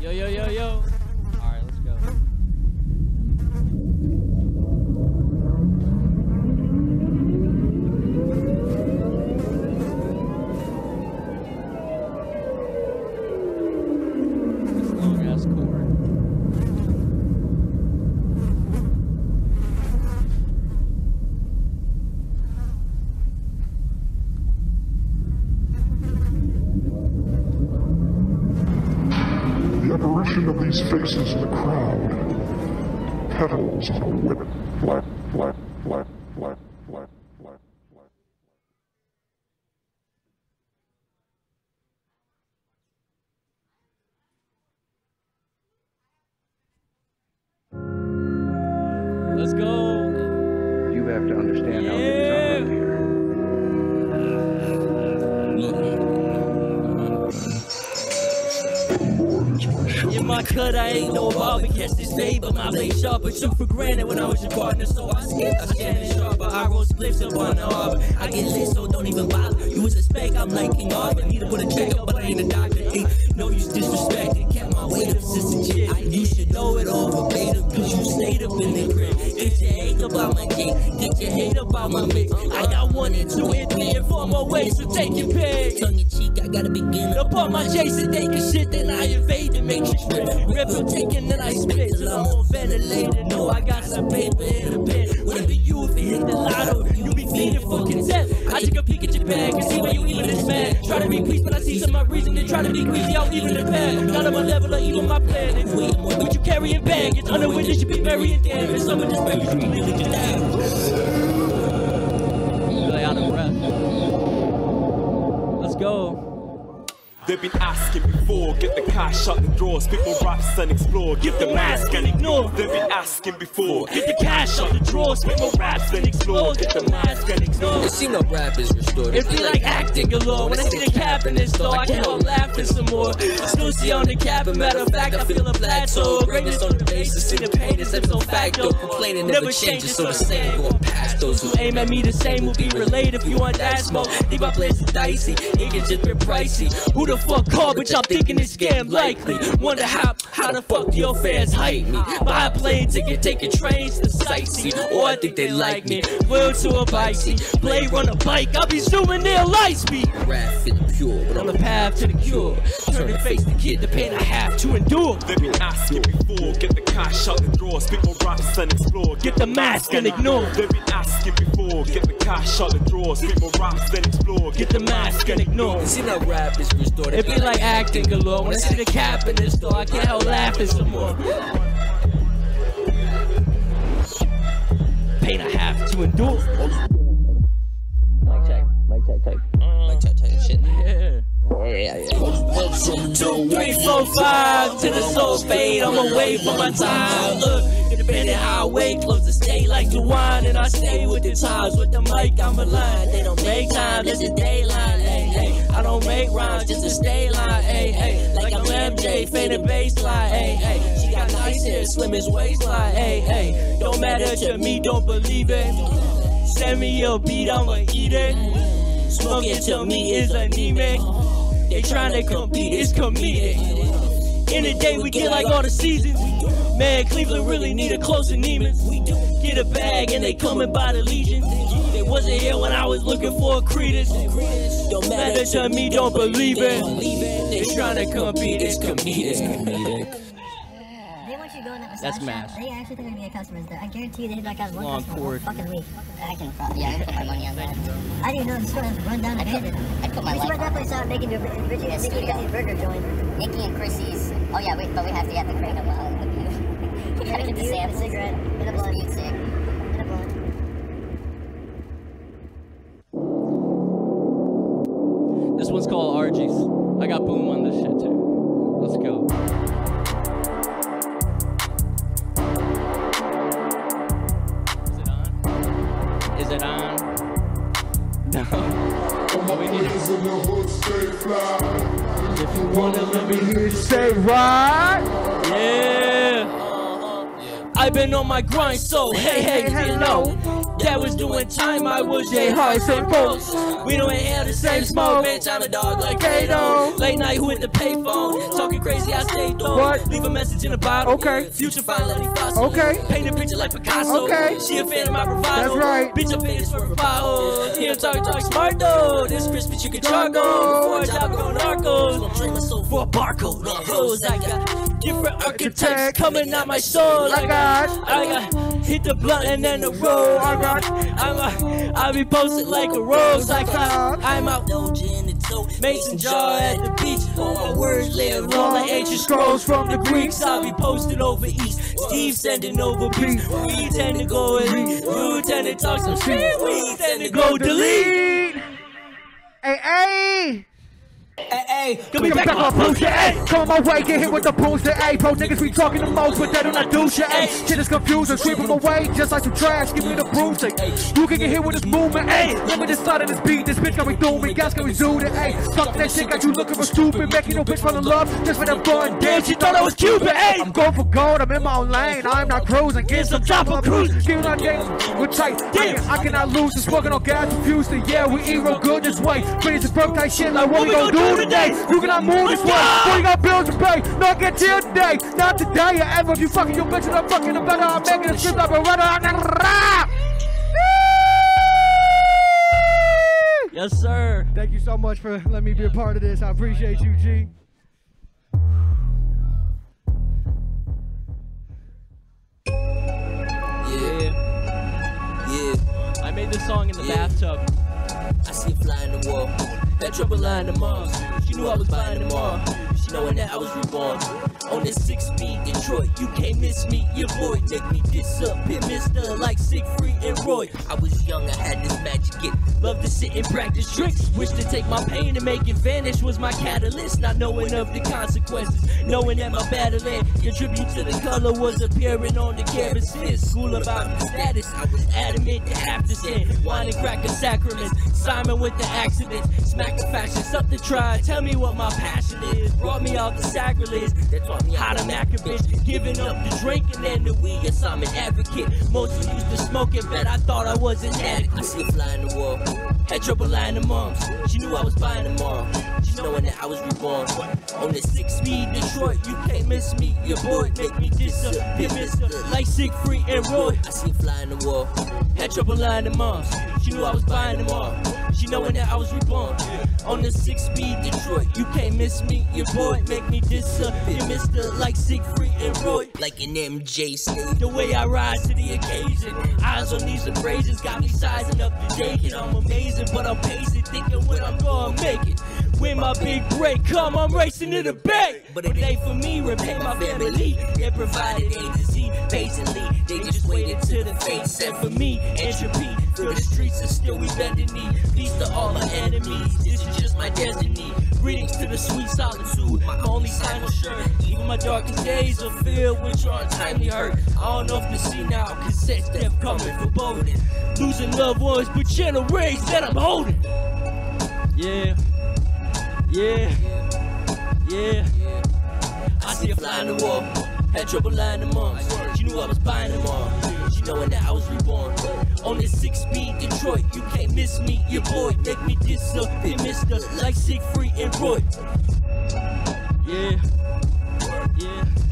Yo, yo, yo, yo. Faces in the crowd. Petals on a whip. Flap, flap, flap, flap, flap, flap, flap. Let's go. You have to understand how My cut, I ain't no barber. Catch this day, but my blade sharp. But took for granted when I was your partner, so I skipped. I it sharp, but I roll splits up on the harbor. I get lit, so don't even bother. You was a spec, I'm like King Arthur. Need to put a check up, but I ain't a doctor. Ain't no use disrespecting. Kept weight up since a chick. You should know it all verbatim, cause you stayed up in the crib. Get your hate about my gate, get your hate about my mix. I got one and two and three and four more ways, so take your pick. Tongue in cheek, I gotta begin. Up on my Jason, they can shit, then I invade the matrix. Rip from taking, then I spit till I'm on ventilator. No, I got some paper in a pen. What you hit the lotto? You be feeding for content. I take a peek at your bag and see where you even is mad. Try to be pleased, but I see some of my reason to try to be greasy. I'll even the pad. Not on my level or even my plan. And wait, what you carrying baggage? Under witness, you be very damage. Some of this baggage you really out of breath. Let's go. They've been asking before, get the cash out the drawer, spit more raps and explore, give the mask and ignore. They've been asking before, Get the cash out the drawer, spit more raps, then explore. Get the mask and ignore. It seem no rap is restored. It be like acting galore when I see the cap in this store. I can't help laughing some more. Snoozy on the cap, a matter of fact, I feel a plateau. Greatness on the basis, see the pain is so facto. Complaining never changes, so the same going past those who Aim at me the same will be relayed if you want that smoke. Think my place is dicey, it can just been pricey. Who the fuck called, but y'all thinking it's scam likely? Wonder how, how the fuck your fans hype me? Buy a plane ticket, taking trains to sightsee. Or I think they like me. A bike seat, play run a bike, I'll be zooming near light speed. rap feeling pure, but On the path to the cure, turn and face the kid, the pain I have to endure. they've been asking before, get the cash out the drawer, spit more raps and explore, Get the mask and ignore. They've been asking before, get the cash out the drawer, spit more raps then explore, Get the mask and ignore. it seem no rap is restored. It be like acting galore. When I see the cap in the store, I can't help laughing some more. Pain I have to endure. Mic check, mic check, uh-huh. check. like that type of shit. Oh, yeah. Yeah, yeah. Two, three, four, five, to the soul fade. I'm away from my time. Look, independent highway, close the state like the wine, and I stay with the times. With the mic, I'm aligned. They don't make time, this is dayline. Hey, hey. I don't make rhymes, just a stay line. Hey, hey. Like I'm MJ, faded baseline. Hey, hey. She got nice hair, slim as waistline. Hey, hey. Don't matter to me, don't believe it. Send me a beat, I'ma eat it. Smoking to me is anemic. They tryna compete, it's comedic. In the day, we get like all the seasons. Man, Cleveland really need a closer Neiman's. Get a bag and they coming by the legion. They wasn't here when I was looking for a credence. Don't matter to me, don't believe it. They tryna compete, it's comedic. They want you to go That's massage math. They actually think they're gonna get customers there. I guarantee you they hit like out one Long customer cord. all fucking week. I can probably, yeah, I can put my money on that. I didn't know the store has run down the. I'd put my We should life run that on place out and make a Richie, Nicky burger joint. Nikki and Chrissy's. Oh yeah, wait, but we have to get the crane the view. gotta get the a cigarette, and a This blunt. I've been on my grind, so hey, hey, you know. that was doing time. I was a high same post. We don't inhale the same smoke. Bitch, I'm a dog like Kato. Late night, who hit the payphone? Talking crazy, I stay through. What? Leave a message in the bottle. Okay. Future fine, let me fossil. Okay. Paint a picture like Picasso. Okay. She a fan of my bravado. That's right. Bitch, I'm famous for bravado. Here, talk, talk smart though. This Christmas, you can chargo. Before I on narcos. I'm my soul for a barcode. Hoes, I got different archetypes coming out my soul. I got, I got hit the blunt and then the roll. I got, I'm a, I be posted like a rose. I got, I'm out. Doja in the toe, Mason jar at the beach. All my words live on like ancient scrolls from the Greeks. I'll be posted over east. Steve sending over beats. We tend to go elite. You tend to talk some shit. We tend to go delete. Hey, hey! Hey, hey, Give me back my bullshit, ayy. Come on my way, get hit with the bullshit, ayy. Bro, niggas be talking the most, but they do not do shit, ayy. Shit is confusing, sweep them away, just like some trash. Give me the broomstick. You can get hit with this movement, ayy. Let me start in this beat, this bitch got me dooming. Guys got me zooted, ayy. Talking that shit, got you looking for stupid. Making no bitch fall in love, just for that fun. Damn, she thought I was Cupid, ayy. I'm going for gold, I'm in my own lane. I'm not cruising, get some chopper cruise. Give me my game, we're tight. Damn, I cannot lose, just smoking on gas Houston. Yeah, we eat real good this way. Finish the type shit like what we gon' do today. You cannot move this way. Boy, you got bills to pay. No, get till today. Not today. or Ever if you fucking your bitch, I'm fucking the better. I'm making a script like a runner. Yes, sir. Thank you so much for letting me be a part of this. I appreciate you, G. Yeah. Yeah. I made this song in the bathtub. I see it fly in the wall. That triple line the moms. She knew I was buying them all. She knowing that I was reborn. On this six speed Detroit, you can't miss me. Your boy make me disappear, Mister like Siegfried and Roy. I was young, I had this magic gift. Love to sit and practice tricks. Wish to take my pain and make it vanish was my catalyst. Not knowing of the consequences, knowing that my battling contribute to the color was appearing on the canvases. School about the status, I was adamant to have to sin. Wine and crack a sacraments. Simon with the accidents, smack the fashion, something try. Tell me what my passion is. Brought me all the sacrilege that taught me how to mac a bitch. Giving up the drinking and the weed, yes, I'm an advocate. Mostly used to smoking, but I thought I was an addict. I see a fly in the wall. Had trouble lying to moms. She knew I was buying. She knowing that I was reborn. On the six speed Detroit, you can't miss me. Your boy make me disappear, mister. Like Siegfried and Roy. I see a fly in the wall. Had trouble lying to moms. She knew I was buying them all. She knowing that I was reborn. On the six speed Detroit, you can't miss me. Your boy make me disappear, mister. Like Siegfried and Roy. Like an MJ Snake. The way I rise to the occasion. Eyes on these abrasions got me sizing up the naked. I'm amazing, but I'm pacing, thinking when I'm gonna make it. When my big break come, I'm racing to the bank. But it ain't for me, repay my family. They provided A to Z patiently. They just waited till the fate sent for me. Entropy, through the streets and still we bending knee. Least to all my enemies, this is just my destiny. Greetings to the sweet solitude, my only sign of shirt. Even my darkest days are filled with your untimely hurt. I don't know if you see now, cassette death coming for foreboding. Losing loved ones, but channel rays that I'm holding. Yeah. Yeah. Yeah. I see a fly in the wall. Had trouble lying to moms. She knew I was buying them all. She knowing that I was reborn. On this six speed Detroit, you can't miss me. Your boy make me disappear, mister. Like Siegfried and Roy. Yeah. Yeah.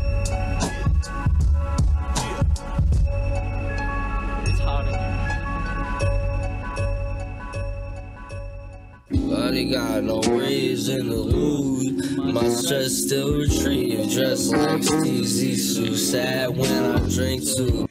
Here. Got no reason to lose. My stress still retreating, just like Steve Zissou. Sad when I drink too.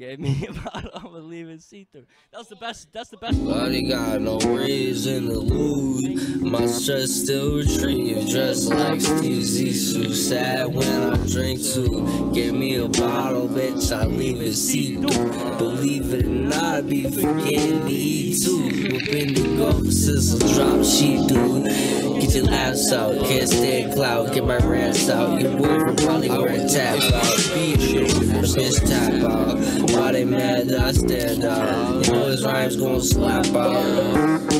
Gave me a bottle, I'm gonna leave it see through. That's the best, that's the best But got no reason to lose. My stress still retreating, just like Steve Zissou. Sad when I drink too. Give me a bottle, bitch, I leave it see through. Believe it or not, I be forgetting to eat too. Whipping the go, sizzle drop, she do. Get your laughs out, can't stand cloud, get my rants out. Your boyfriend probably wearing tap out. A bitch tap out. Why they mad that I stand out? You know his rhymes gon' slap out.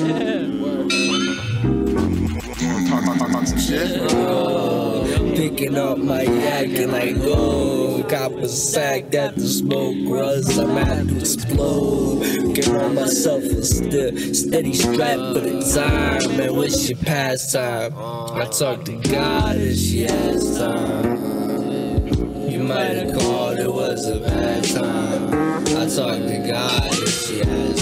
Pick stacking up my yak and I go. Cop sack that the smoke runs. I'm about to explode. Get on myself a st- steady strap for the time. And wish she pastime. I talk to God and she has time. You might have called was a bad time. I talk to God and she has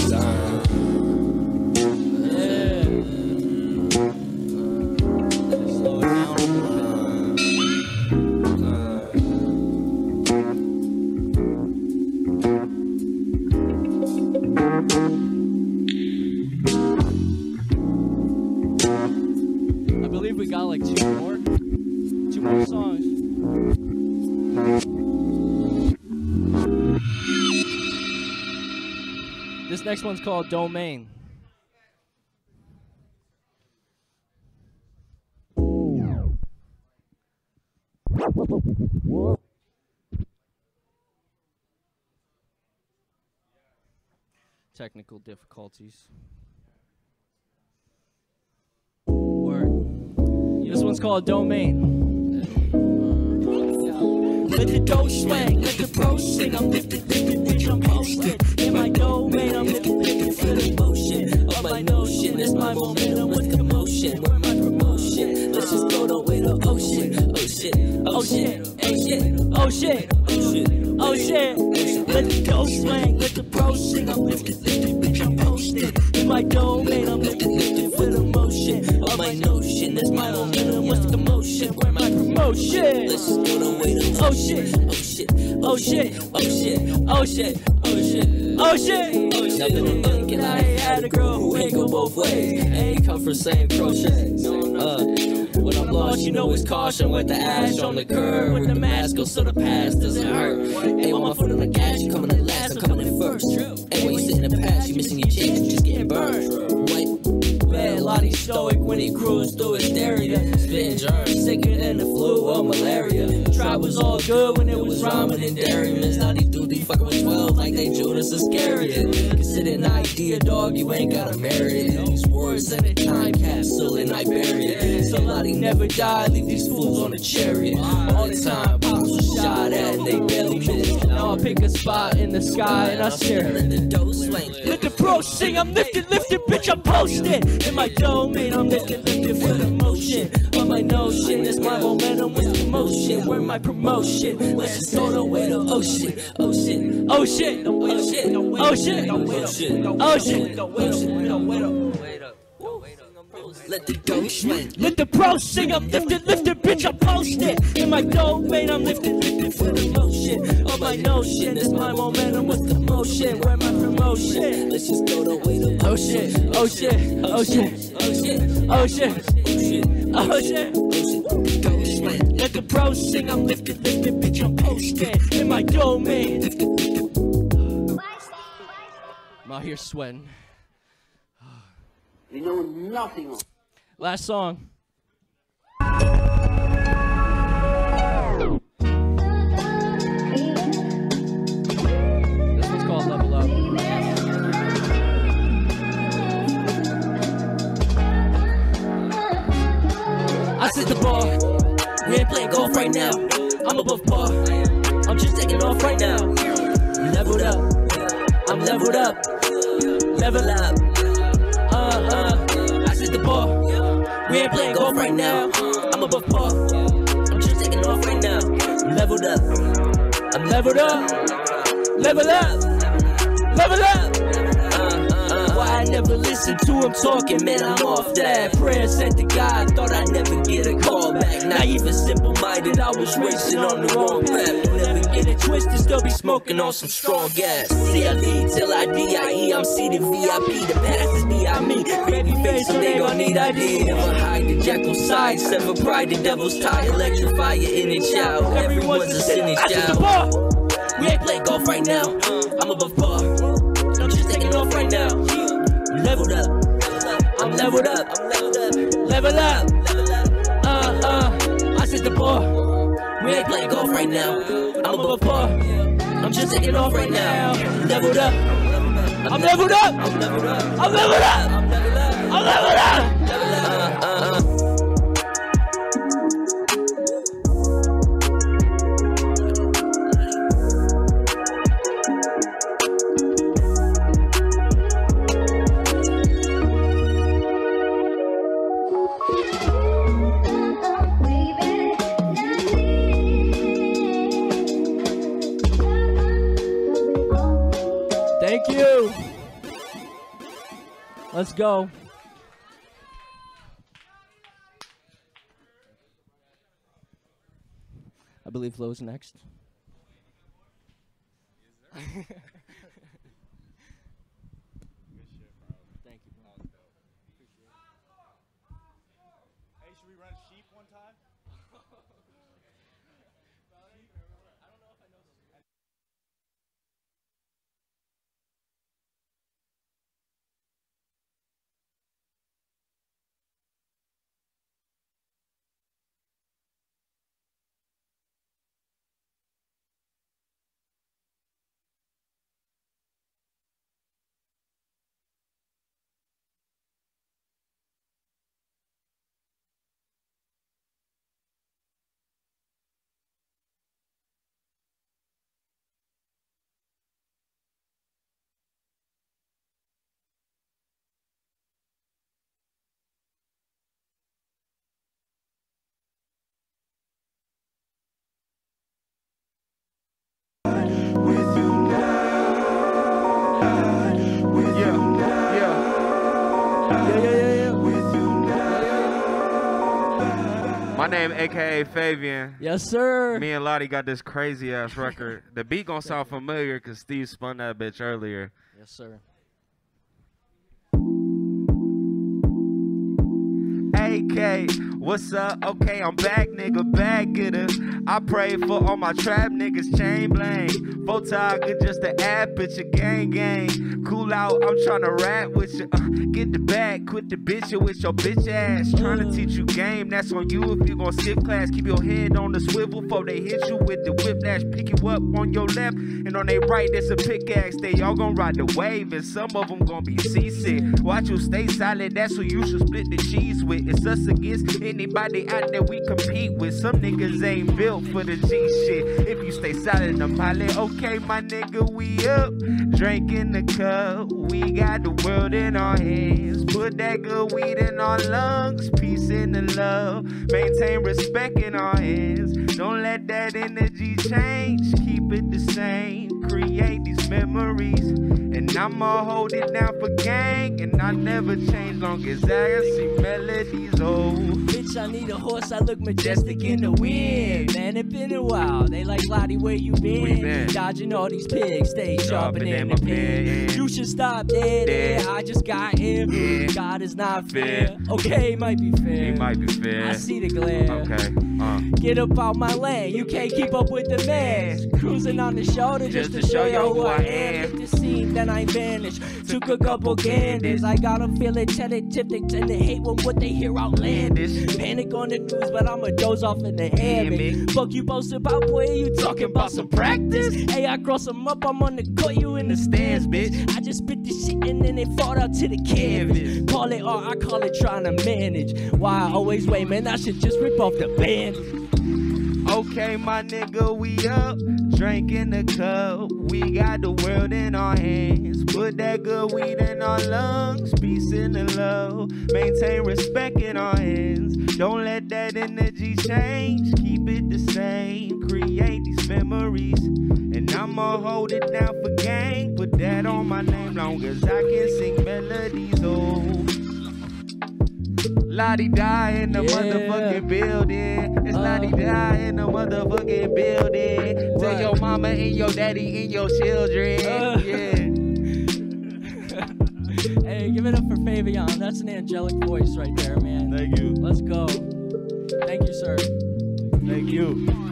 next one's called Domain. Technical difficulties. Word. This one's called Domain. Let the dough swing, let the pro sing. I'm lifted, lifted, bitch, I'm posted. In my domain, I'm lifted, lifted, feel the motion of my notion. It's my momentum with commotion. Where my promotion? Let's just go the way to ocean. Oh shit, oh shit, oh shit, oh shit, oh shit, oh shit. Let the dough swing, let the pro sing. I'm lifted, lifted, bitch, I'm posted. In my domain, I'm lifted, lifted, feel the motion of my notion. It's my momentum with the commotion. Where my promotion? Let's just go the to Oh shit, oh shit, oh shit, oh shit, oh shit, oh shit, oh shit, oh shit. Never been thinking I ain't had a girl who ain't go both ways. Ain't come from same crochet. Uh, when I'm lost, you know it's caution with the ash on the curb. With the mask on so the past doesn't hurt. Ain't on my foot on the gas, you coming in last, I'm coming in first. And when you sit in the past, you missing your chance, you just getting burned. What? Man, Loddy stoic when he cruised through hysteria. Spitting germs, sicker than the flu or malaria. Try was all good when it was rhyming and dairymen. Now these dudes be fucking with 12 like they Judas Iscariot. Consider an idea, dog, you ain't gotta marry it. These words in a time capsule and I bury it. So Loddy never died, leave these fools on a chariot. All the time, pops was shot at and they barely missed. Now I pick a spot in the sky and I stare at. Let the pro sing, I'm lifted, lifted, bitch, I'm posted. In my domain, I'm lifted, lifted for the. On my notion, it's my momentum with emotion. Where my promotion? Let's just go the way to oh shit, oh shit, oh shit, oh shit. Let the dough swing. Let the pro sing. I'm lifted, lifted, bitch. I'm posted. In my domain, I'm lifted, lifted for the motion. My notion, it's my momentum with the motion. Where my promotion? Let's just go the way to oh shit, oh shit, oh shit, oh shit, oh shit, oh shit, oh shit. Dough swing. Let the pro sing. I'm lifted, lifted, bitch. I'm posted. In my domain. I'm out here sweating. You know nothing. Last song. Sit the bar. We ain't playing golf right now. I'm above par. I'm just taking off right now. Leveled up. I'm leveled up. Level up. Uh uh. I sit the bar. We ain't playing golf right now. I'm above par. I'm just taking off right now. Leveled up. I'm leveled up. Level up. Level up. Why I never listen to him talking, man, I'm off that. Prayer sent to God, thought I'd never get a call back. Not even simple minded, I was racing on the wrong path. Don't ever get it twisted, still be smoking on some strong gas. See, I lead till I DIE, I'm seated VIP, the past is behind me. Baby face, so they gon' need ID. Never hide the jackal side, sever pride, the devil's tie, electrify your inner child. Everyone's a sinning child. We ain't playing golf right now, I'm above par. I'm just taking off right now. Leveled up. I'm leveled up. I'm leveled up. Level up. We ain't playing golf right now. I'm above par. I'm just taking off right now. Leveled up. I'm leveled up. I'm leveled up. I'm leveled up. I'm leveled up. Go. I believe Flo's next. My name AKA Fabian. Yes, sir. Me and Loddy got this crazy ass record. The beat gonna sound familiar because Steve spun that bitch earlier. Yes, sir. AK, what's up? Okay, I'm back, nigga, back getter. I pray for all my trap niggas, chain blank. Photog, just the bitch. picture, gang, gang. Cool out, I'm tryna rap with you. Uh, get the bag, quit the bitch you with your bitch ass. Tryna teach you game, that's on you if you gon' skip class. Keep your head on the swivel before they hit you with the whiplash. Pick you up on your left, and on their right, there's a pickaxe. They all gon' ride the wave, and some of them gon' be seasick. Watch you stay solid, that's who you should split the cheese with. It's us against anybody out there we compete with. Some niggas ain't built for the G shit. If you stay solid, I'm pilot. Okay, my nigga, we up. Drinking the cup, we got the world in our hands. Put that good weed in our lungs. Peace in the love. Maintain respect in our hands. Don't let that energy change. Keep it the same. Create these memories. And I'ma hold it down for gang. And I never change long as I see melodies. Oh, Bitch, I need a horse. I look majestic in the wind. Man, it been a while. They like Loddy, where you been? We been? Dodging all these pigs, stay sharpening my the pen. You should stop dead. Dead. I just got here. Yeah. God is not fair. Fair. Okay, might be fair. it might be fair. I see the glare. Okay, uh. Get up out my lane, you can't keep up with the man. Cruising on the shoulder just, to show you who I am. The scene, then I vanish. Took a couple candles. I got 'em feeling tentative. They tend to hate when what they hear outlandish. Panic on the news, but I'ma doze off in the hammock. Fuck you boast about, boy, you talking about some practice? Hey, I cross 'em up, I'm on the court, you in the stands, bitch. I just spit this shit and then it fall out to the canvas. Call it art, I call it trying to manage. Why I always wait, man, I should just rip off the band. Okay, my nigga, we up. Drinking the cup. We got the world in our hands. Put that good weed in our lungs. Peace in the love. Maintain respect in our hands. Don't let that energy change. Keep it the same. Create these memories. And I'ma hold it down for gang. Put that on my name long as I can sing melodies. Oh. Loddy Da in the Yeah. motherfucking building. It's Uh. Loddy Da in the motherfucking building. Tell your mama and your daddy and your children. Uh. Yeah. Hey, give it up for Fabian. That's an angelic voice right there, man. Thank you. Let's go. Thank you, sir. Thank you.